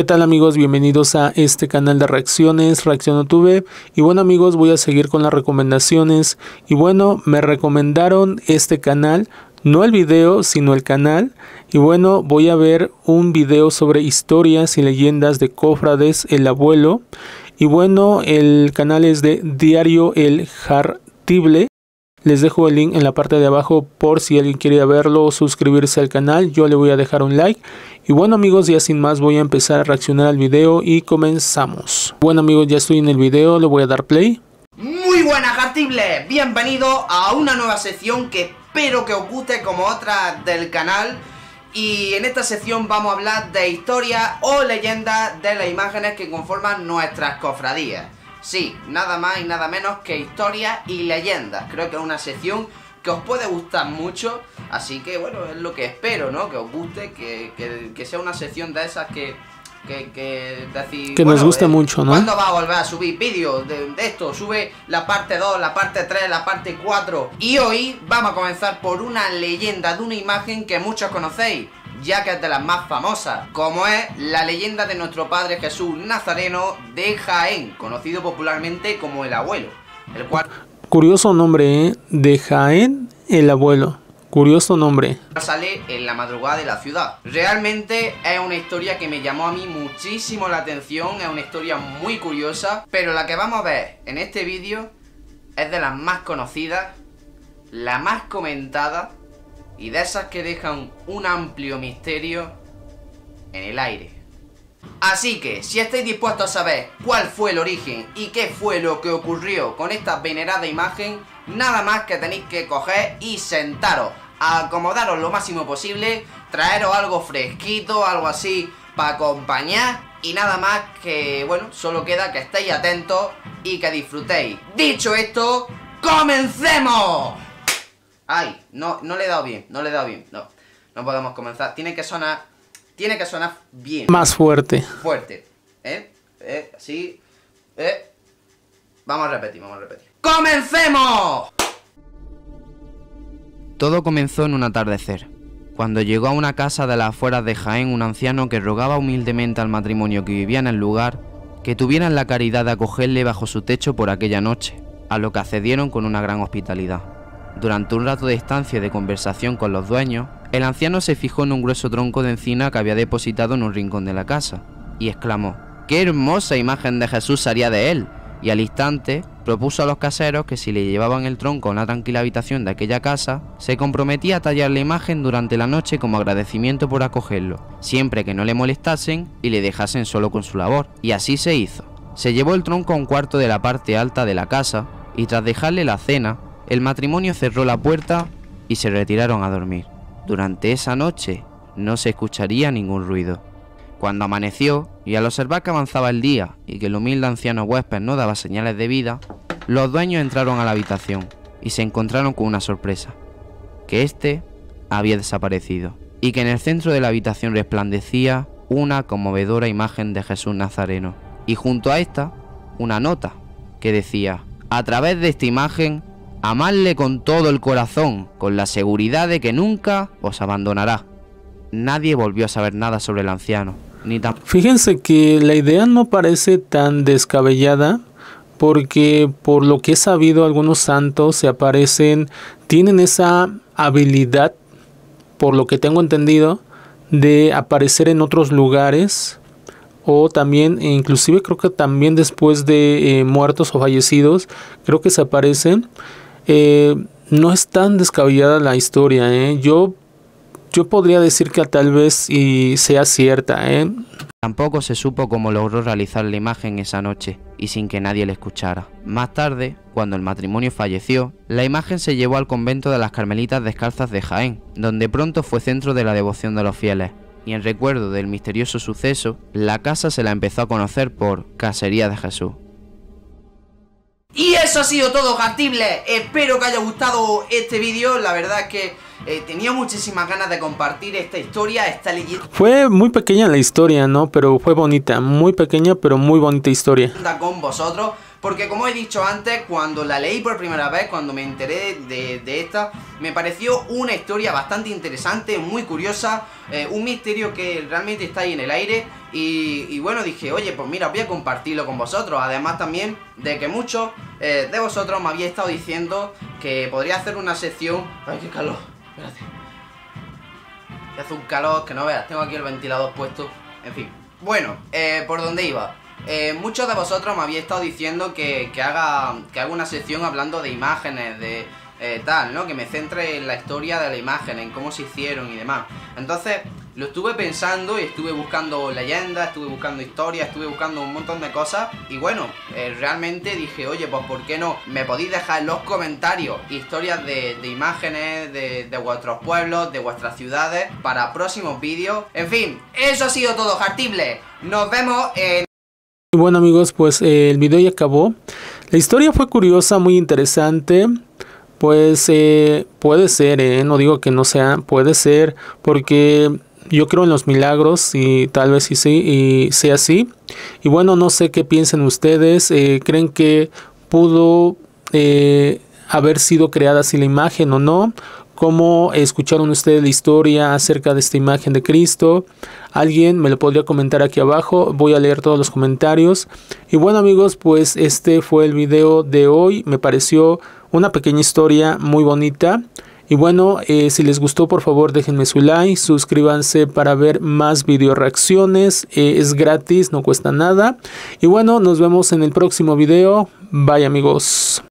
¿Qué tal amigos? Bienvenidos a este canal de reacciones, Reacciono Tuve. Y bueno amigos, voy a seguir con las recomendaciones. Y bueno, me recomendaron este canal, no el video, sino el canal. Y bueno, voy a ver un video sobre historias y leyendas de Cofrades el Abuelo. Y bueno, el canal es de Diario El Jartible. Les dejo el link en la parte de abajo por si alguien quiere verlo o suscribirse al canal. Yo le voy a dejar un like. Y bueno amigos, ya sin más voy a empezar a reaccionar al video y comenzamos. Bueno amigos, ya estoy en el video, le voy a dar play. Muy buenas Jartibles, bienvenido a una nueva sección que espero que os guste como otra del canal. Y en esta sección vamos a hablar de historias o leyendas de las imágenes que conforman nuestras cofradías. Sí, nada más y nada menos que historias y leyendas. Creo que es una sección que os puede gustar mucho. Así que bueno, es lo que espero, ¿no? Que os guste, que, que, sea una sección de esas que, que, que decir... Que nos guste eh, mucho, ¿no? ¿Cuándo va a volver a subir vídeos de, de, esto? Sube la parte 2, la parte 3, la parte 4. Y hoy vamos a comenzar por una leyenda de una imagen que muchos conocéis ya que es de las más famosas, como es la leyenda de nuestro Padre Jesús Nazareno de Jaén, conocido popularmente como el abuelo, el cual... Curioso nombre, ¿eh? De Jaén, el abuelo. Curioso nombre. Sale en la madrugada de la ciudad. Realmente es una historia que me llamó a mí muchísimo la atención, es una historia muy curiosa, pero la que vamos a ver en este vídeo es de las más conocidas, la más comentada y de esas que dejan un amplio misterio en el aire. Así que, si estáis dispuestos a saber cuál fue el origen y qué fue lo que ocurrió con esta venerada imagen, nada más que tenéis que coger y sentaros, acomodaros lo máximo posible, traeros algo fresquito, algo así para acompañar y nada más que, bueno, solo queda que estéis atentos y que disfrutéis. Dicho esto, ¡comencemos! Ay, no, no le he dado bien, no le he dado bien. No, no podemos comenzar. Tiene que sonar, tiene que sonar bien. Más fuerte. Fuerte. ¿Eh? ¿Eh? Sí. ¿Eh? Vamos a repetir, vamos a repetir. ¡Comencemos! Todo comenzó en un atardecer, cuando llegó a una casa de las afueras de Jaén un anciano que rogaba humildemente al matrimonio que vivía en el lugar que tuvieran la caridad de acogerle bajo su techo por aquella noche, a lo que accedieron con una gran hospitalidad. Durante un rato de estancia y de conversación con los dueños, el anciano se fijó en un grueso tronco de encina que había depositado en un rincón de la casa, y exclamó, ¡Qué hermosa imagen de Jesús haría de él! Y al instante propuso a los caseros que si le llevaban el tronco a una tranquila habitación de aquella casa, se comprometía a tallar la imagen durante la noche como agradecimiento por acogerlo, siempre que no le molestasen y le dejasen solo con su labor. Y así se hizo. Se llevó el tronco a un cuarto de la parte alta de la casa y tras dejarle la cena, el matrimonio cerró la puerta y se retiraron a dormir. Durante esa noche no se escucharía ningún ruido. Cuando amaneció, y al observar que avanzaba el día y que el humilde anciano huésped no daba señales de vida, los dueños entraron a la habitación y se encontraron con una sorpresa, que éste había desaparecido, y que en el centro de la habitación resplandecía una conmovedora imagen de Jesús Nazareno, y junto a esta, una nota que decía, a través de esta imagen amarle con todo el corazón, con la seguridad de que nunca os abandonará. Nadie volvió a saber nada sobre el anciano, ni Fíjense que la idea no parece tan descabellada, porque por lo que he sabido algunos santos se aparecen, tienen esa habilidad, por lo que tengo entendido, de aparecer en otros lugares o también e inclusive creo que también después de eh, muertos o fallecidos creo que se aparecen eh, no es tan descabellada la historia. ¿eh? Yo, yo podría decir que tal vez y sea cierta. ¿eh? Tampoco se supo cómo logró realizar la imagen esa noche y sin que nadie le escuchara. Más tarde, cuando el matrimonio falleció, la imagen se llevó al convento de las Carmelitas Descalzas de Jaén, donde pronto fue centro de la devoción de los fieles. Y en recuerdo del misterioso suceso, la casa se la empezó a conocer por Casería de Jesús. Eso ha sido todo, Jartible. Espero que haya gustado este vídeo. La verdad es que eh, tenía muchísimas ganas de compartir esta historia, esta leyenda. Fue muy pequeña la historia, ¿no? Pero fue bonita. Muy pequeña, pero muy bonita historia. Con vosotros. Porque como he dicho antes, cuando la leí por primera vez, cuando me enteré de, esta, me pareció una historia bastante interesante, muy curiosa, eh, un misterio que realmente está ahí en el aire y, bueno, dije, oye, pues mira, voy a compartirlo con vosotros, además también de que muchos eh, de vosotros me habíais estado diciendo que podría hacer una sección... ¡Ay, qué calor! Espérate. Hace un calor que no veas, tengo aquí el ventilador puesto, en fin. Bueno, eh, ¿por dónde iba? Eh, muchos de vosotros me habéis estado diciendo que, haga, que haga una sección hablando de imágenes, de eh, tal, ¿no? Que me centre en la historia de la imagen, en cómo se hicieron y demás. Entonces, lo estuve pensando y estuve buscando leyendas, estuve buscando historias, estuve buscando un montón de cosas. Y bueno, eh, realmente dije, oye, pues ¿por qué no? Me podéis dejar en los comentarios historias de, imágenes de, de, vuestros pueblos, de vuestras ciudades, para próximos vídeos. En fin, eso ha sido todo, Jartible. Nos vemos en... Y bueno amigos, pues eh, el video ya acabó. La historia fue curiosa, muy interesante. Pues eh, puede ser, eh, no digo que no sea, puede ser, porque yo creo en los milagros y tal vez sí, sí y sea así. Y bueno, no sé qué piensen ustedes. ¿Creen que pudo haber sido creada así la imagen o no? ¿Cómo escucharon ustedes la historia acerca de esta imagen de Cristo? Alguien me lo podría comentar aquí abajo. Voy a leer todos los comentarios. Y bueno amigos, pues este fue el video de hoy. Me pareció una pequeña historia muy bonita. Y bueno, eh, si les gustó por favor déjenme su like, suscríbanse para ver más video reacciones, eh, es gratis, no cuesta nada. Y bueno, nos vemos en el próximo video, bye amigos.